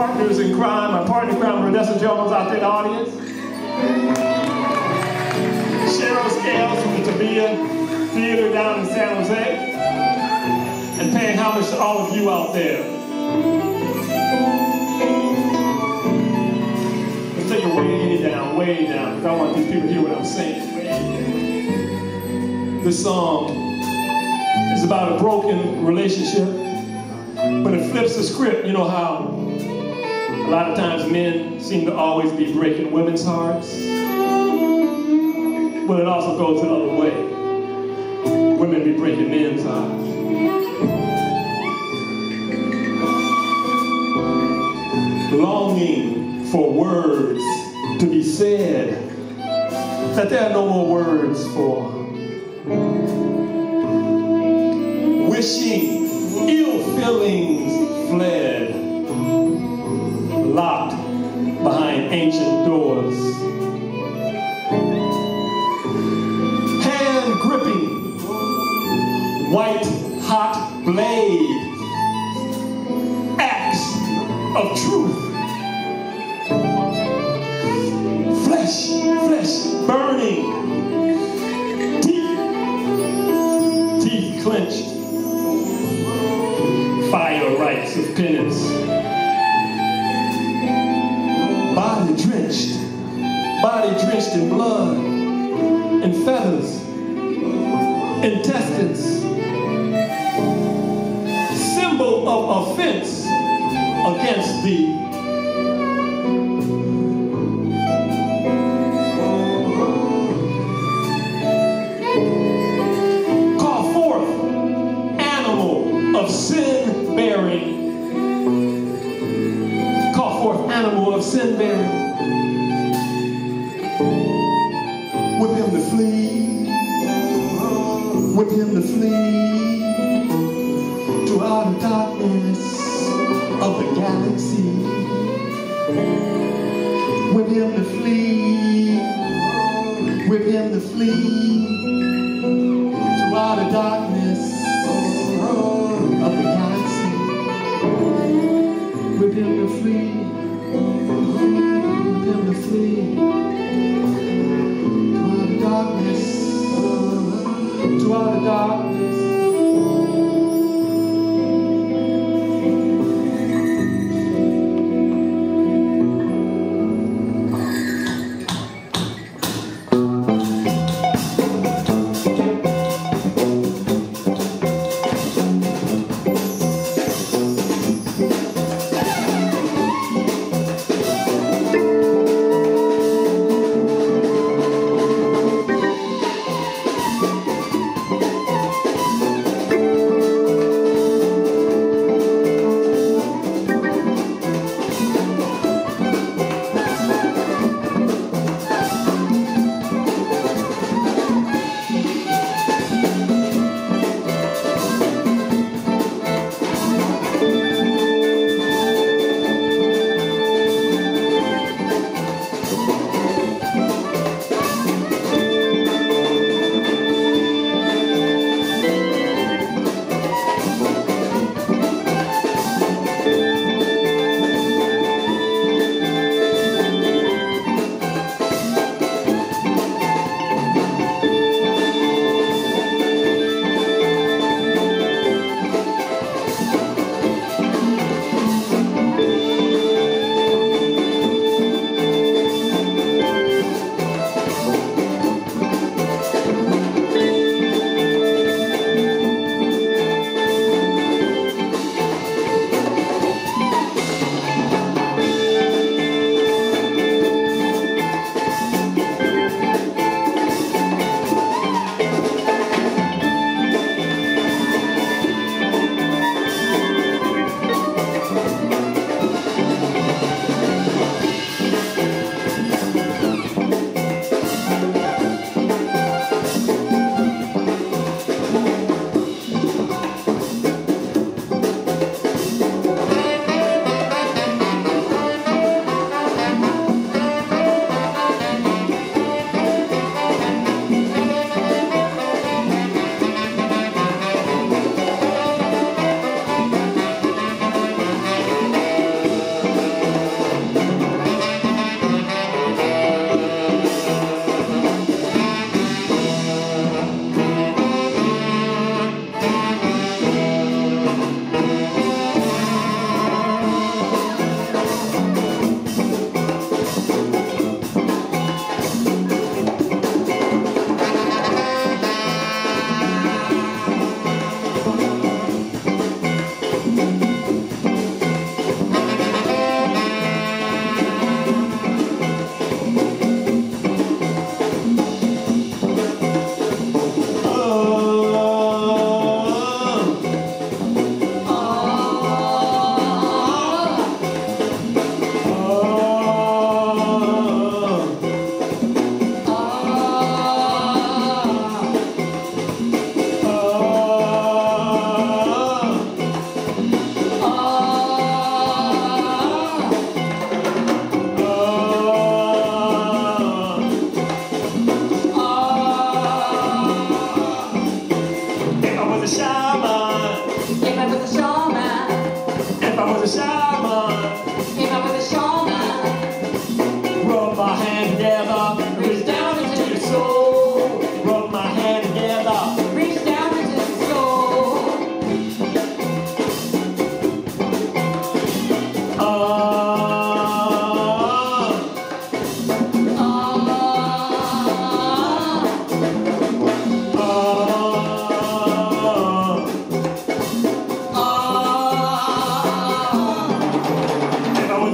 partners in crime, my partner in crime, Vanessa Jones out there in the audience. Cheryl Scales from the Tabia Theater down in San Jose. And paying homage to all of you out there. Let's take it way down, way down, because I want these people to hear what I'm saying. This song is about a broken relationship, but it flips the script. You know how a lot of times men seem to always be breaking women's hearts? Well, it also goes the other way. Women be breaking men's hearts. Longing for words to be said, that there are no more words for wishing ill feelings fled, locked behind ancient doors. Hand gripping white hot blade, axe of truth. Offense against thee. Call forth animal of sin bearing. Call forth animal of sin bearing. With him to flee. With him to flee to outer darkness flee to outer darkness of the galaxy. With him to flee, with him to flee to outer darkness, to outer darkness.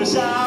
Was a